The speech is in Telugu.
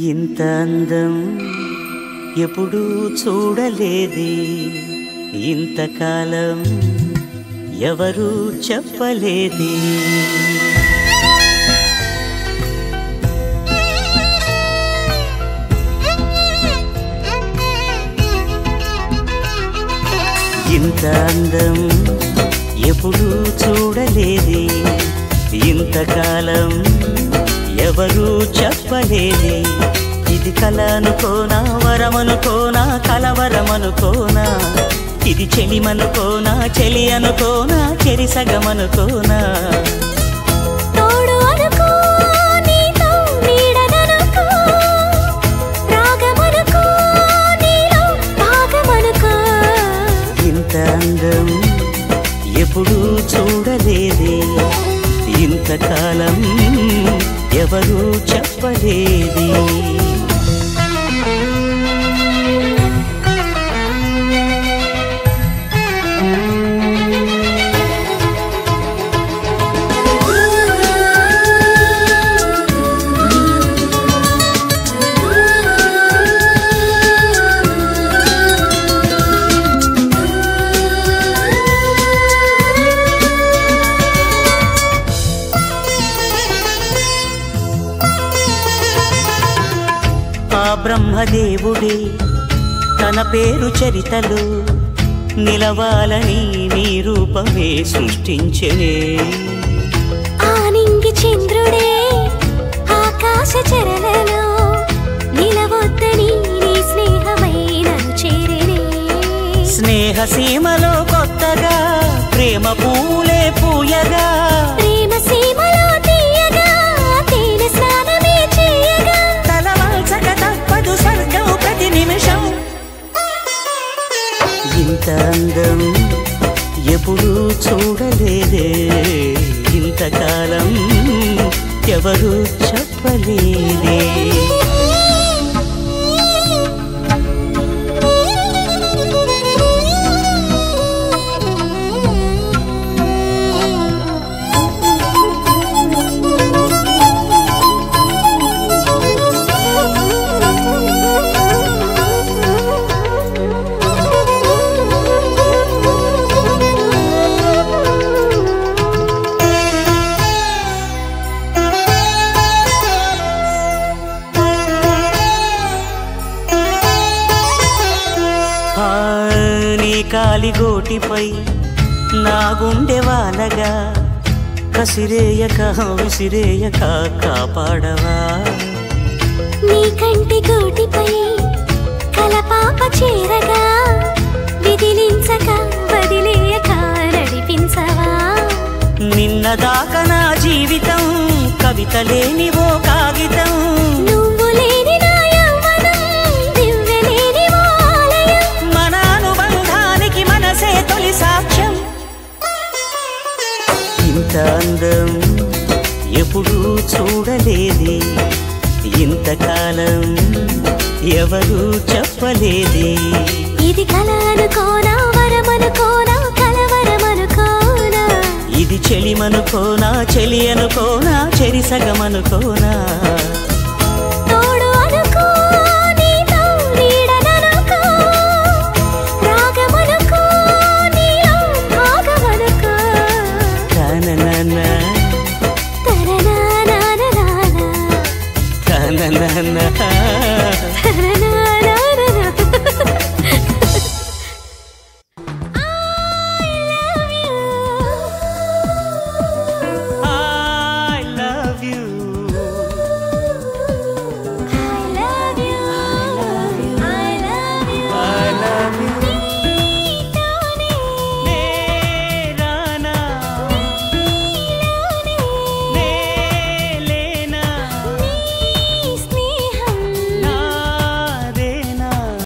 ఇంత అందం ఎప్పుడూ చూడలేదే. ఇంతకాలం ఎవరూ చెప్పలేదే. ఇంత అందం ఎప్పుడూ చూడలేదే. ఇంతకాలం ఎవరూ చెప్పలేదే. ఇది కల అనుకోనా వరమనుకోనా కలవరమనుకోనా? ఇది చెలిమనుకోనా చెలి అనుకోనా చెరిసగమనుకోనా? ఇంత అందం ఎప్పుడూ చూడలేదే. ఇంతకాలం ఎవరూ చెప్పలేదే. బ్రహ్మదేవుడే. తన పేరు చరితలో నిలవాలని నీ రూపమే సృష్టించనే. ఆనింగి చంద్రుడే ఆకాశ చరణలో నిలవొద్దని నీ స్నేహమైన చేరినే. స్నేహ ఇంత అందం ఎప్పుడూ చూడలేదే. ఇంతకాలం ఎవరు చెప్పలేదే. కాలిగోటిపై నా గుండె వానగా కసిరేయక విసిరేయక కాపాడవా? నీ కంటి గోటిపై కలపాప చేరగా విదిలించక వదిలేయక నడిపించవా? నిన్నదాకా నా జీవితం కవిత లేని ఓ అందం ఎప్పుడూ చూడలేదే. ఇంతకాలం ఎవరూ చెప్పలేదే. ఇది కల అనుకోనా వరమనుకోనా కలవరమనుకోనా ఇది చెలిమనుకోనా చెలి అనుకోనా చెరిసగమనుకోనా తోడు هنا هنا هنا